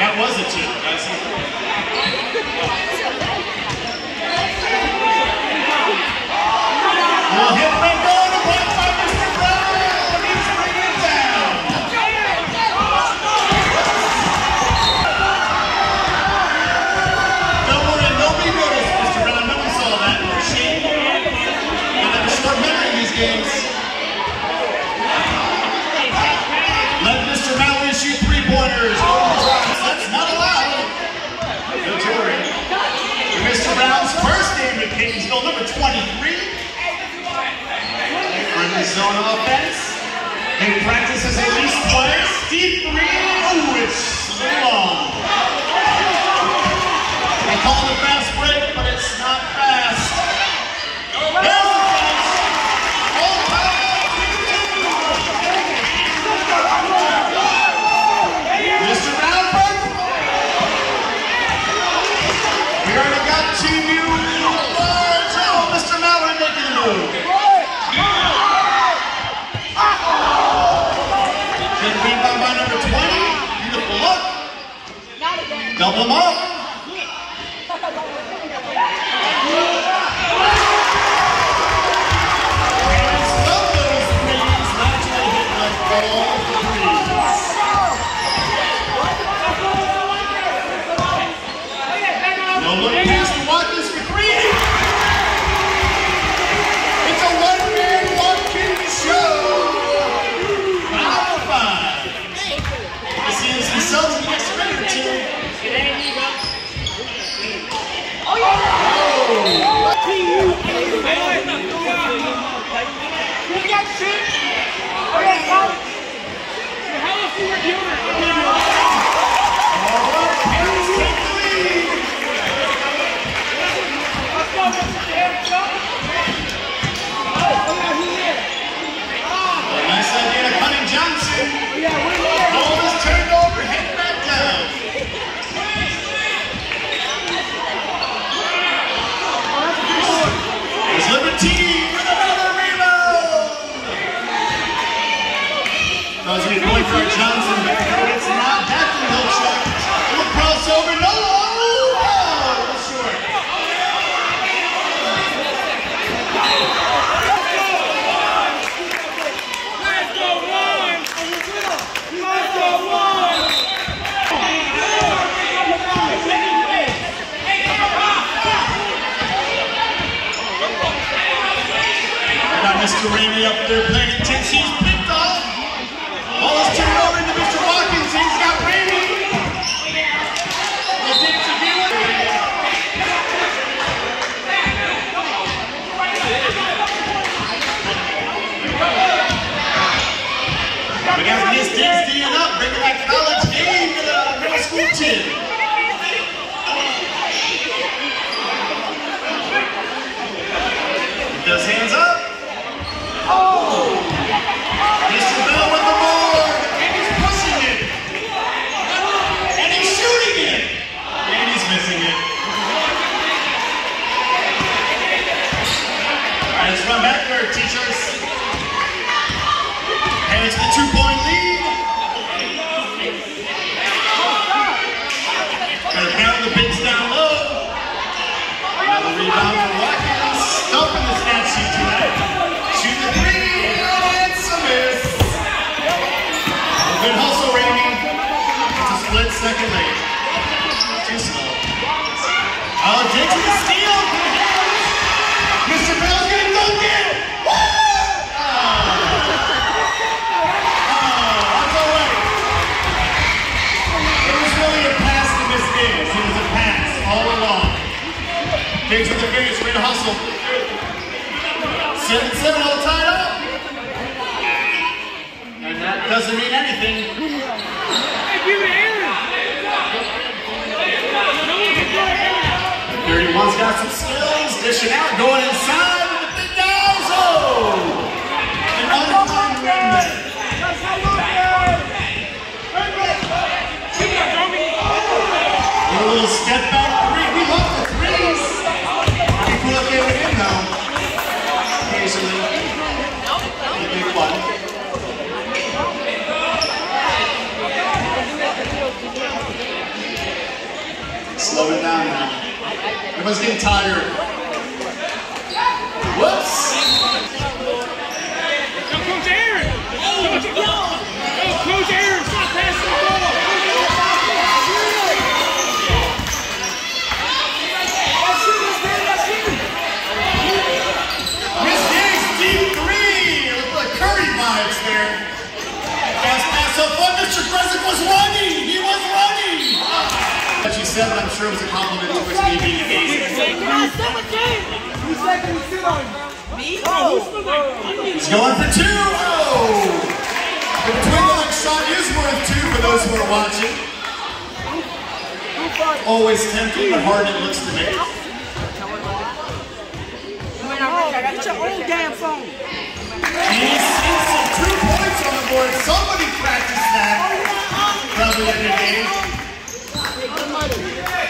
That was a cheat. That's. Well, hit his zone offense. He practices at least twice. Deep three. Oh, it's long. They call it a fastball. their 31's got some skills, dishing out, going inside with the big dozo. An untimed redneck. A little step back three. We love the threes. I can put up there with him now. Occasionally. And a big one. Slow it down I was getting tired. said I'm sure it was a compliment. Who's second on? Me? He's going for two! Oh! The twin lock shot is worth two for those who are watching. Always tempting, but hard it looks to me. Oh, get your own damn phone. He's two points on the board. Somebody practiced that. Probably in the game yeah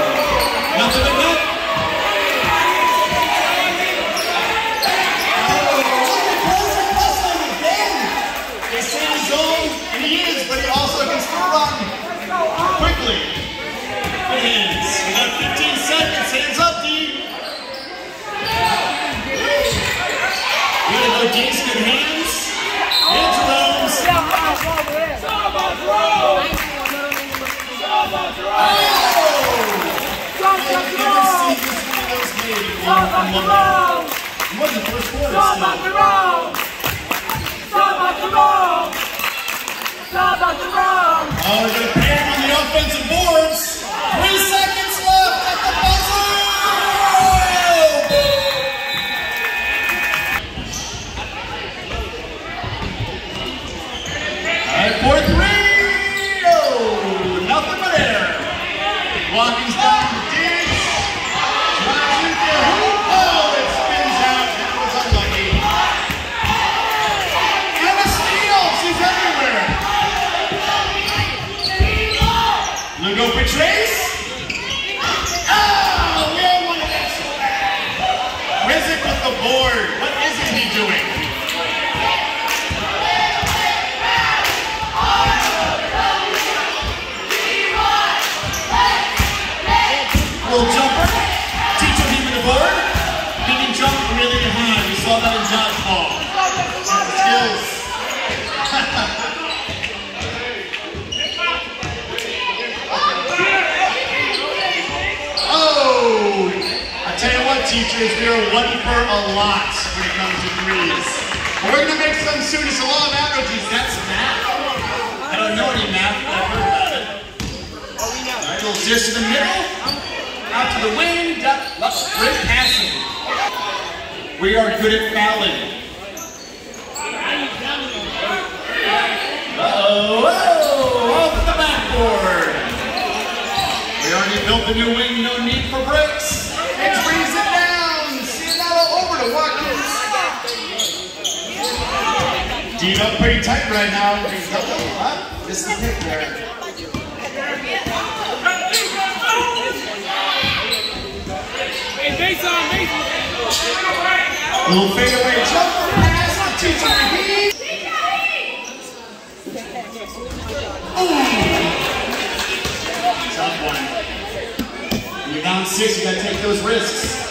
hands into those. Samba throw! Samba throw! What's the first quarter? Samba throw! Samba throw! Samba throw! Oh, we're going to pan on the offensive boards. Three seconds. because we are one for a lot when it comes to threes. But we're gonna make some soon. It's a law of averages. That's math. I don't know any math, but I've heard about it. We know. A little dish in the middle, out to the wing, duck, left, great passing. We are good at fouling. Uh-oh, off the backboard. We already built the new wing, no need for breaks. Dean up pretty tight right now. He's double up. Just a pick there. Hey, Mason, Mason. Little fadeaway jumper pass to TJ Heath. Tough one. When you're down six, you gotta take those risks.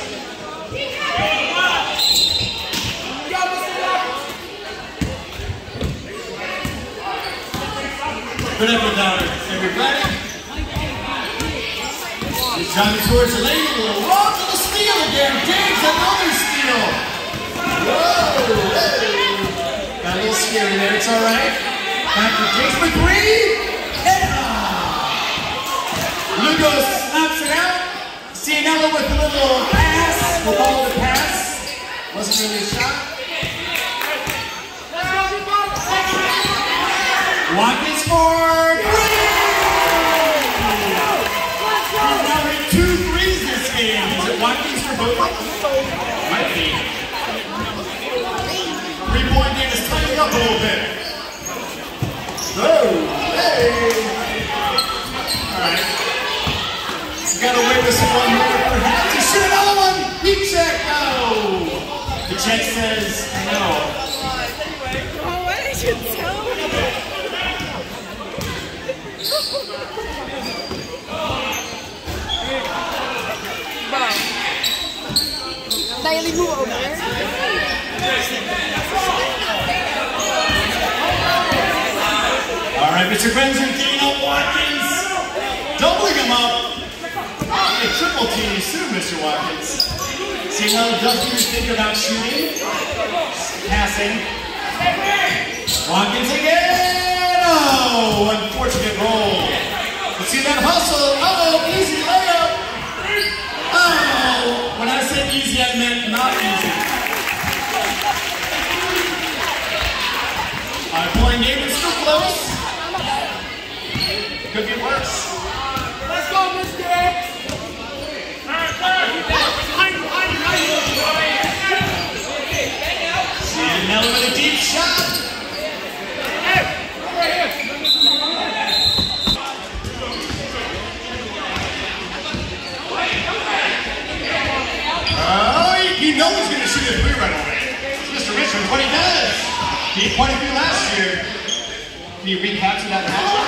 Good effort, Downer. Everybody. He's driving towards the. A little wrong to the steal again. Diggs another steal. Whoa! Hey. Got a little scary there. It's all right. Back to Diggs for three. Lugo snaps it out. Cianello with a little pass. We'll call pass. Wasn't really a shot. Watkins for three. He's now hit two threes this game. Is it Watkins for both? Might be. Three-point game is tightening up a little bit. Oh, hey. All right. Got away with some one more perhaps. He shoot another one. Heat check. No. The check says no. Oh, why did you tell me? Bro. Daily move over. All right, Mr. Benzentino Watkins. Doubling him up. A triple team soon, Mr. Watkins. See how does you think about shooting? Passing. Watkins again. Oh, unfortunate roll. Let's see that hustle. Oh, easy layup. Oh, when I said easy, I meant not easy. Five point game is still close. Could be worse. Let's go, Mr. Cianello with a deep shot. Oh, you know he's going to shoot a three right away. Mr. Richards, what he does. He had quite a few last year. Can you recapture that matchup?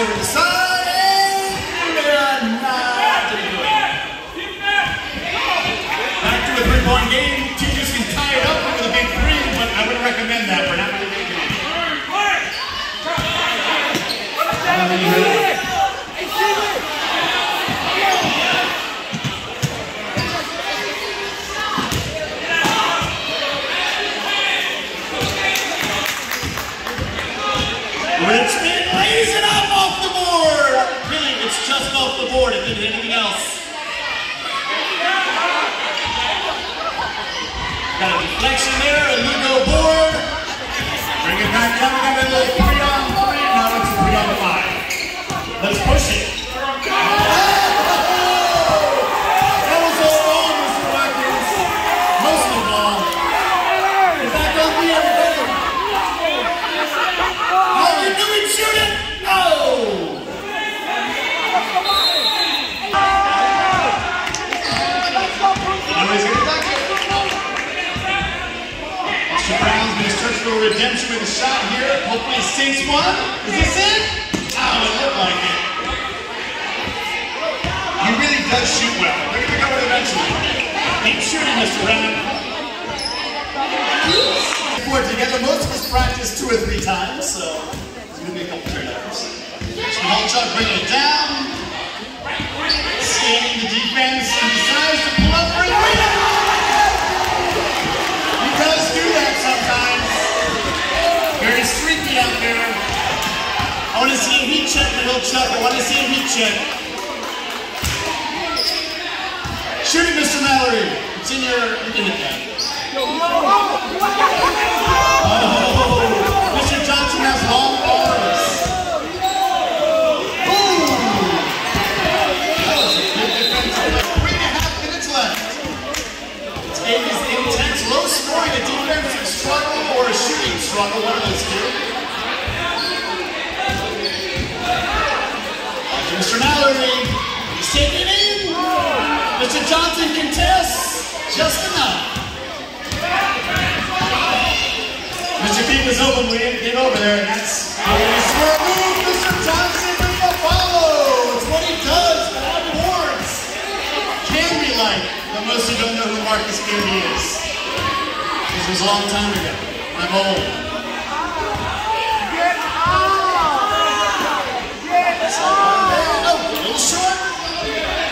Uh. Back to three-point game. Can tie it up big three, but I wouldn't recommend that. We're not to make it. Richmond Bring it back down. We got a Sinks one. Is this it? Oh, it looked like it. He really does shoot well. They're going to go with eventually. Keep shooting, Mr. Redmond. Forward together. Most of us practice two or three times, so it's going to be a couple turnovers. Schmalchuk bringing it down. Scanning the defense. To see a heat check, Chuck. I want to see a heat check. Shoot it, Mr. Mallory. It's in your in the cap. Oh, Mr. Johnson has long arms. A good defensive play. Three and a half minutes left. This game is intense, low scoring, a defensive struggle or a shooting struggle, one of those two. Mr. Mallory, he's taking it in. Mr. Johnson contests just enough. Mr. Pete was open, we didn't get over there, and that's a square move. Mr. Johnson with the follow. It's what he does on boards. Can be like, but most of you don't know who Marcus Camby is. This was a long time ago. I'm old. Oh, a little short.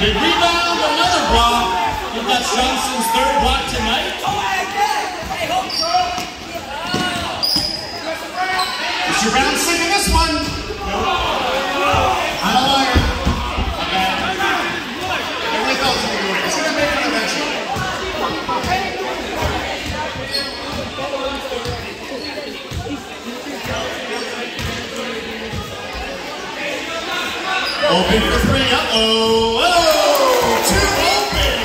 Big rebound, another block. I think that's Johnson's third block tonight. Oh yeah! Mr. Brown singing this one. Open for three. Uh-oh. Oh, two open.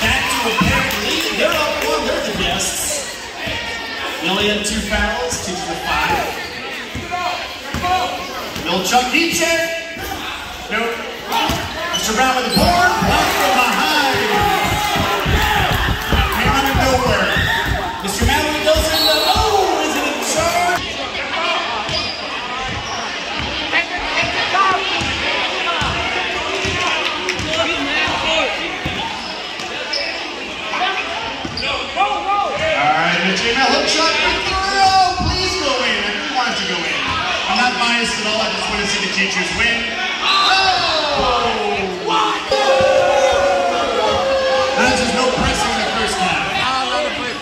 Back to a parent lead. They're up one. They're the guests. They only had two fouls. Two for five. Bill Chuck check. Nope. Mr. Brown with the board. Blocked Mitch, now hook shot for throw. Please go in. I want it to go in. I'm not biased at all. I just want to see the teachers win. Oh! That's just no pressing in the first half.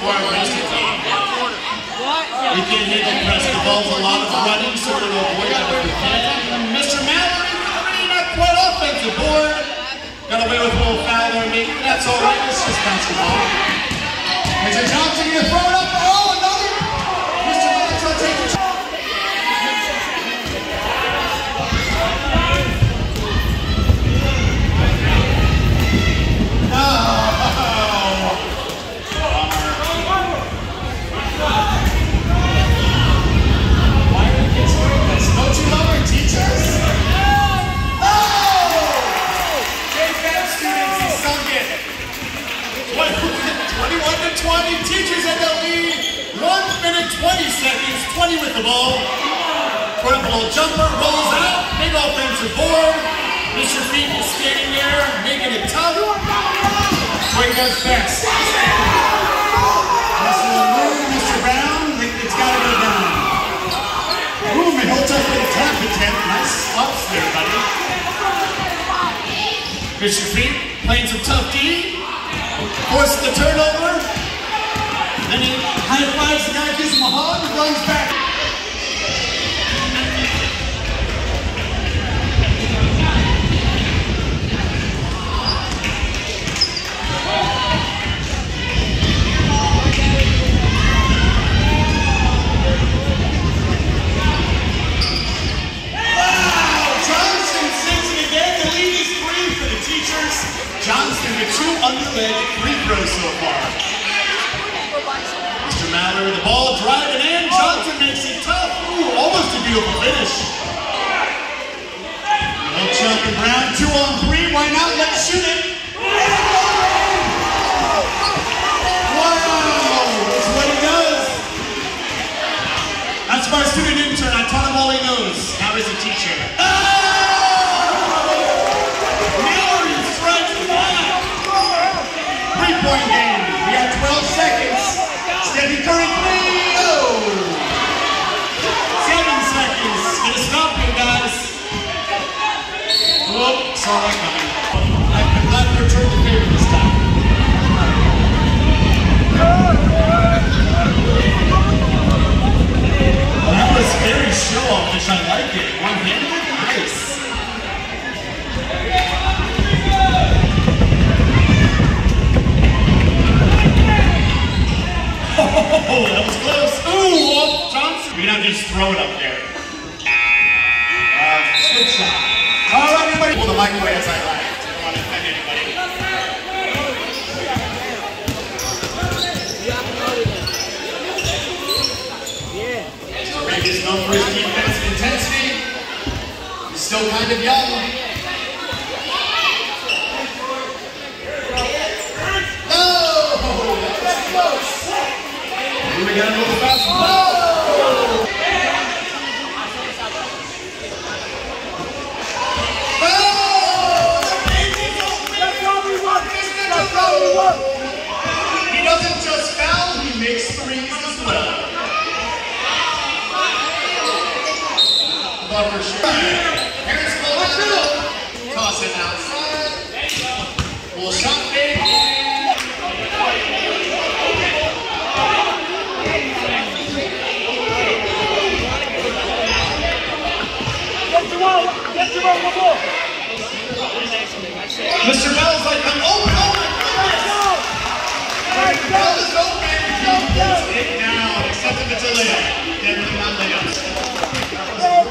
For our rest of the team. We can't handle press the balls. A lot of running, so we're going to avoid that if we can. Mr. Mallory, three, not quite offensive board. Got away with a little foul there, maybe. That's all right. It's just basketball. Mr. Johnson, you throw it up. 21 to 20, teachers at the lead. 1 minute 20 seconds, 20 with the ball. Up a little jumper, rolls out, big offensive board. Mr. Feet is standing there, making it tough. He does best. Mr. Brown, it's got to go down. Ooh, man, holds up with a tap attempt. Nice ups there, buddy. Mr. Feet playing some tough D. Forces the turnover. Then he high fives the guy, and runs back. Teachers. Johnson with two underleg free throws so far with the ball driving in. Johnson makes it tough. Ooh, almost a beautiful finish. Well, Chuck and Brown, two on three. Why not? Let's shoot it. That's my student intern. I taught him all he knows. Now he's a teacher. That that was very. I like it. One-handed, nice. Oh, that was close. Ooh. We're just throw it up there. Uh, good shot. Everybody. Pull the as I like. I to anybody. His defensive intensity. He's still kind of young. No! That was close. Here we got a little fast. Love for sure. Harris. Toss it outside. Little shot fake. Get your one. Get your one. One more. Mr. Bell's like, I'm open. Oh my goodness. Bell is open. He puts it down, except if it's a layup. Definitely not layups.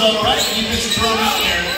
all right. Gets his throw out there.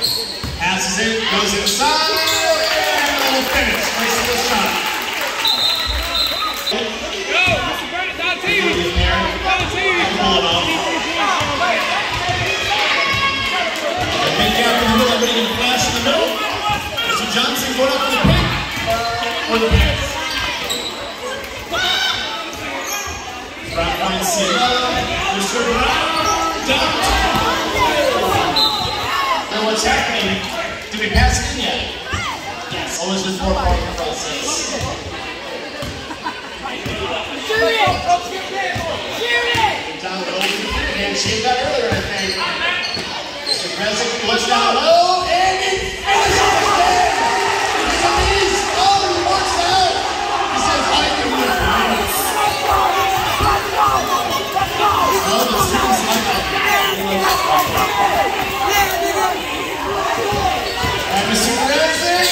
Passes it, goes inside. And a little finish. Nice little shot. Go, Mr. Burnett, down to you. Good. Down to. Pull it off. Big gap in the middle, everybody can flash in the middle. Mr. Johnson going up for the pick. Or the pass. Brown finds Cielo. Mr. Brown down. Now what's happening? Did we pass it in yet? Yes. Always the four part process. Down low. And she got. Mr. President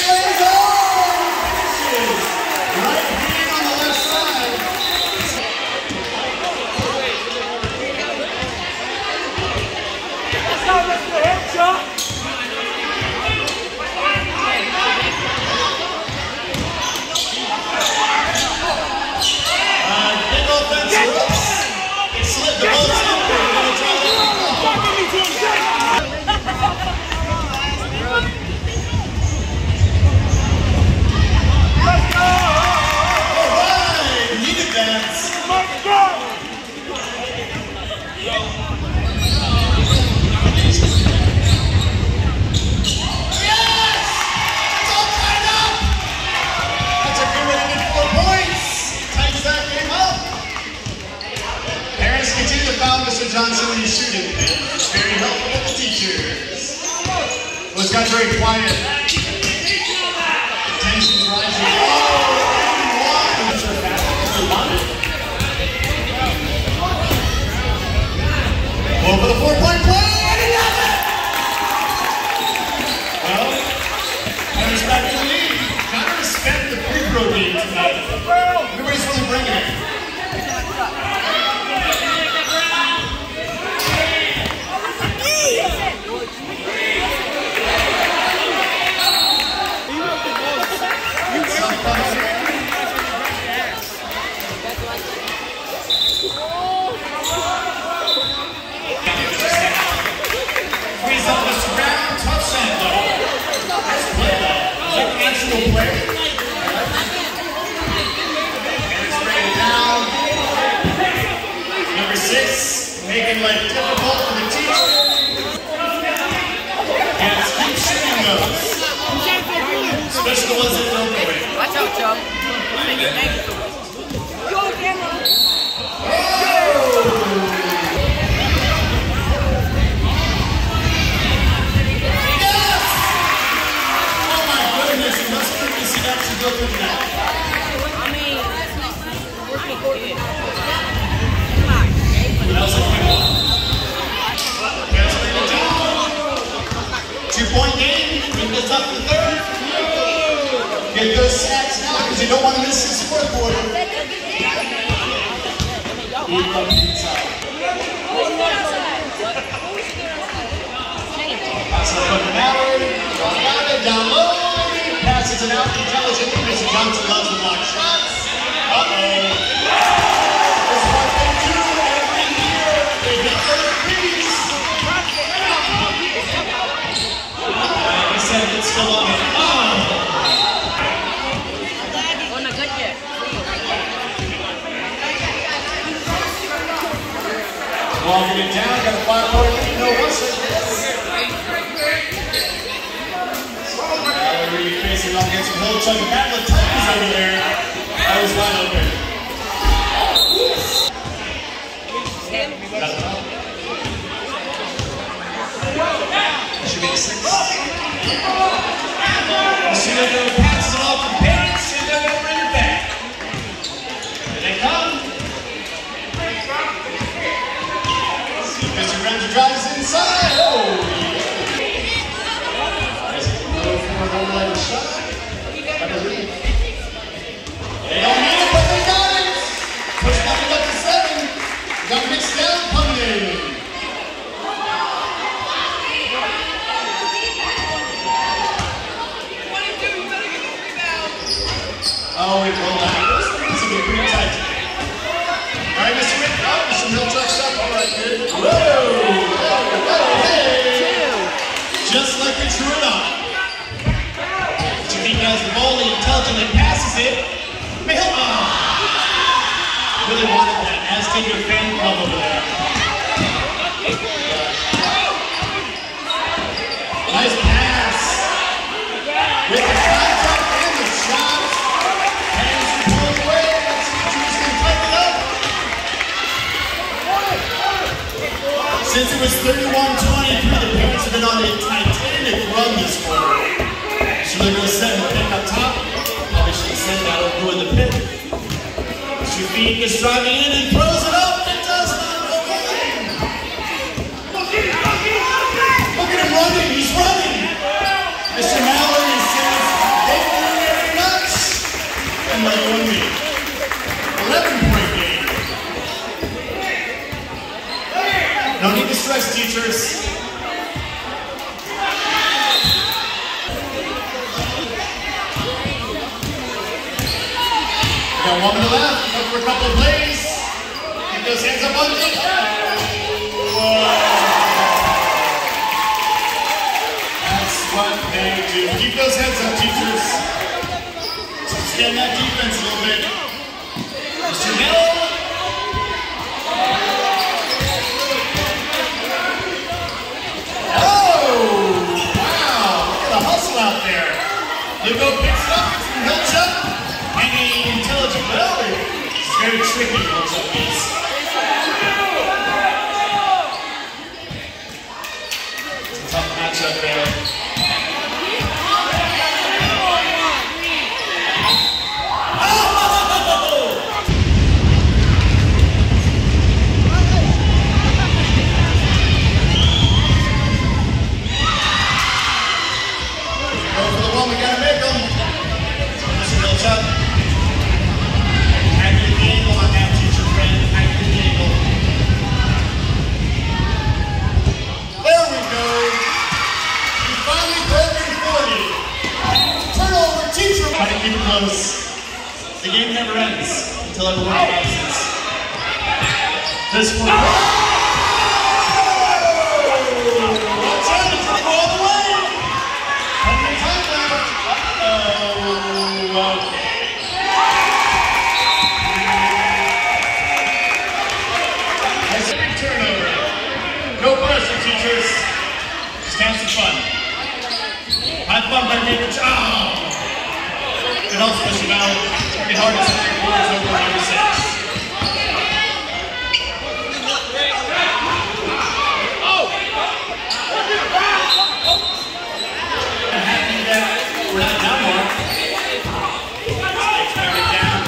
Go, you don't want to miss this fourth quarter. He comes inside. Pass it up to Mallory. Down low. Passes it out intelligently. Mr. Johnson loves to block shots. Uh-oh. It's still on it. Oh. On a good year. Walking it down, got a five-point lead, no whistle. Mallory facing off against the whole chunk of Madeline Tucker's over there. That was wide open. Should be the six. Luciano passes it Mr. Granger drives inside. He intelligently passes it. Help. Oh. Uh, really wanted that, as did your fan club over there. Nice pass. With the and the shot. Hands pulled away. Tighten it up. Since it was 31-23, the parents have been on a titanic run this quarter. Should they go set over in the pit. Shafiq is driving in and throws it up. It does not go in. Look at him running. He's running. Mr. Mallory says, thank you very much. And like one me. 11 point game. No need to stress, teachers. Got one minute left. Look for a couple of plays. Keep those hands up on the That's what they do. Keep those heads up, teachers. Scan that defense a little bit. Mr. Miller. Oh, wow. Look at the hustle out there. Lugo picks it up, gets some head up. Hanging intelligent. Well, it's very tricky, those up these. The game never ends until everyone passes. This one. Watch out, gonna go all the way. How many times left? Uh-oh, okay. Big turnover. No pressure, teachers. Just have some fun. High fun by David. Oh! Good help, Mr. Bell. It's pretty hard to set your quarters over number six. I'm happy that we're not down more. Let's carry it down.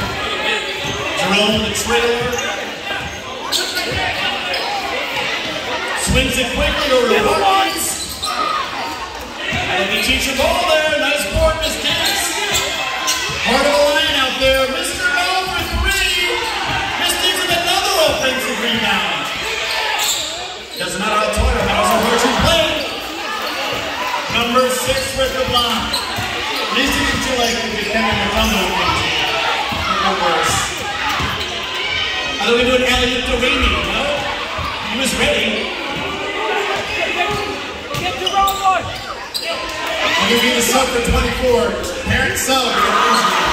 Jerome the trailer. Swings it quickly over to Watkins. And the teacher ball there. With the block. At least you didn't feel like you could come in the thing. No worse. I thought we do an alley to Rainy, you know? He was ready. Get the wrong one. I'm gonna be the sub for 24. Parent sub.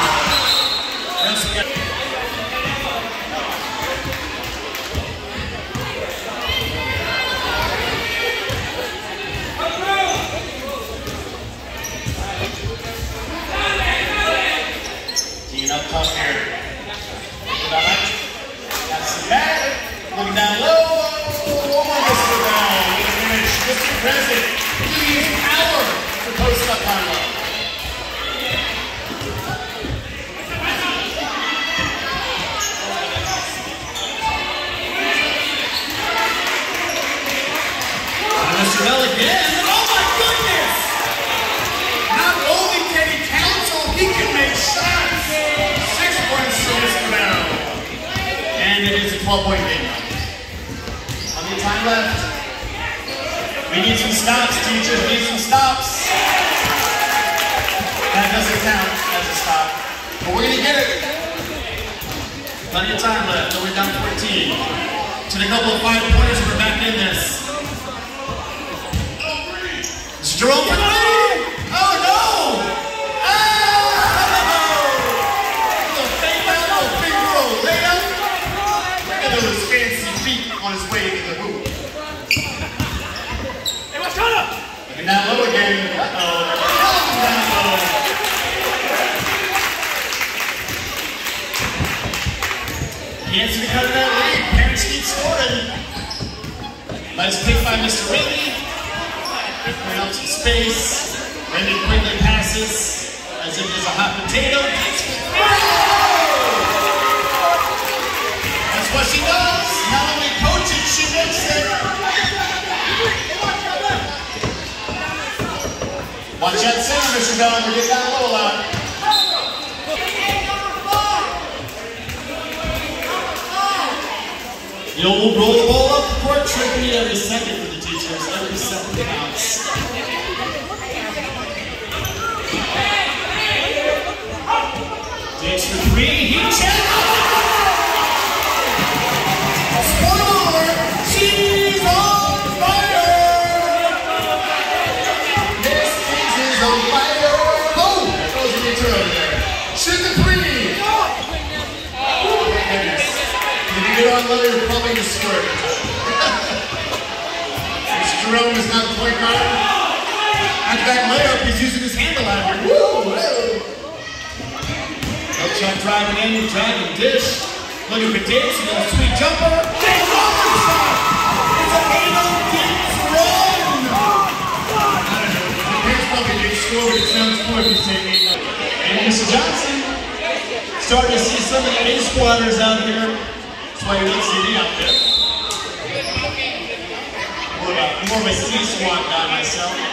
Watch center, Mr. Bell. We're getting that roll out. You know, we'll roll the ball up the court, trick meet every second for the teachers. Every second counts. Takes for three, he checks! Spoiler! On leather, you're probably gonna squirt. Since Jerome is not the point guard, after that layup, he's using his handle out here. Woo! Upchuck driving in, driving dish. Looking for Diggs, and a sweet jumper. Big Robertson! It's a Halo Diggs run! Here's probably a score, it sounds more if you say eight. And Mr. Johnson, starting to see some of the A squatters out here. Don't see me out there. More of a, more of a C squat guy myself.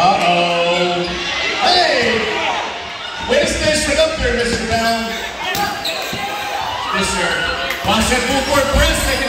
Uh-oh. Hey! Way to stay straight up there, Mr. Bell. Yes, sir. Watch that full court press.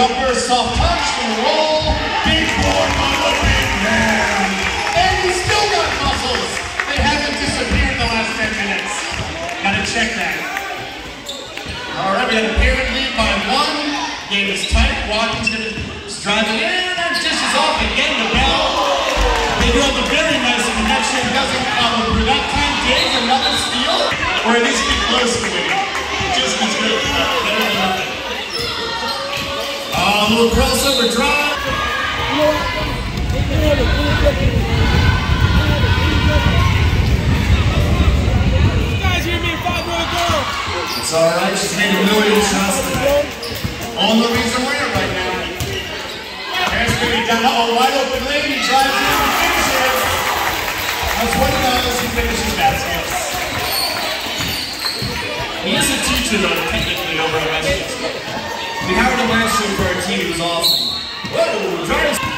Jumper, soft touch the roll. Big on the big man. And he's still got muscles. They haven't disappeared in the last 10 minutes. Gotta check that. All right, we got a parent lead by one. Game is tight. Watkins gonna is driving in and dishes off again to Bell. They do have the very nice connection. Doesn't follow through. That time, Diggs another steal, or at least get close to winning. Just as good. Better than nothing. Oh, a little crossover drive. Guys, hear me, five more to go. It's all right. She's made a million shots tonight. Only reason we're here right now. Harris Bailey down. Uh-oh, wide open lane. He drives in and finishes. That's what he does. He finishes baskets. He is a teacher, though, he was awesome. Whoa,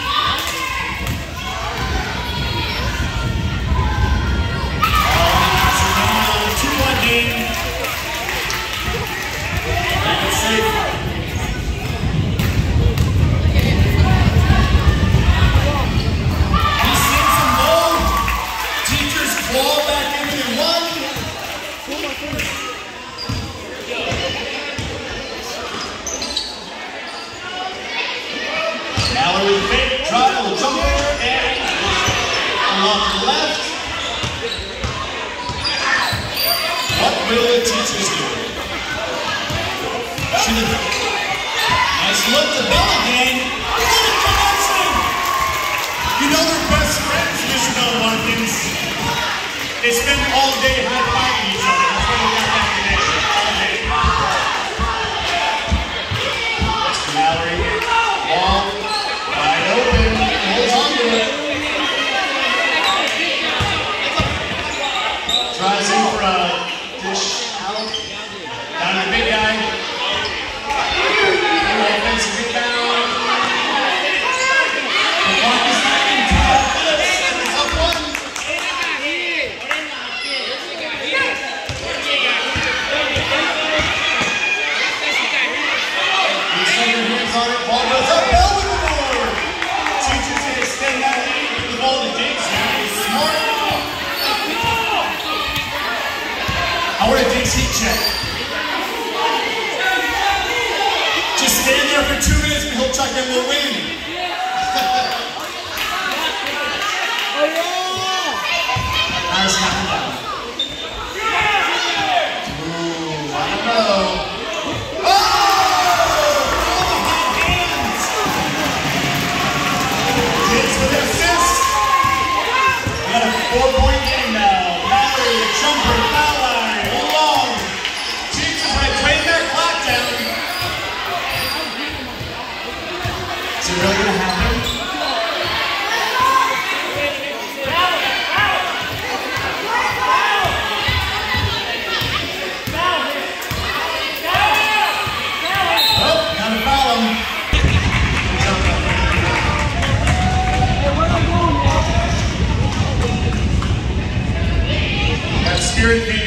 like it will win. oh yeah! Spirit be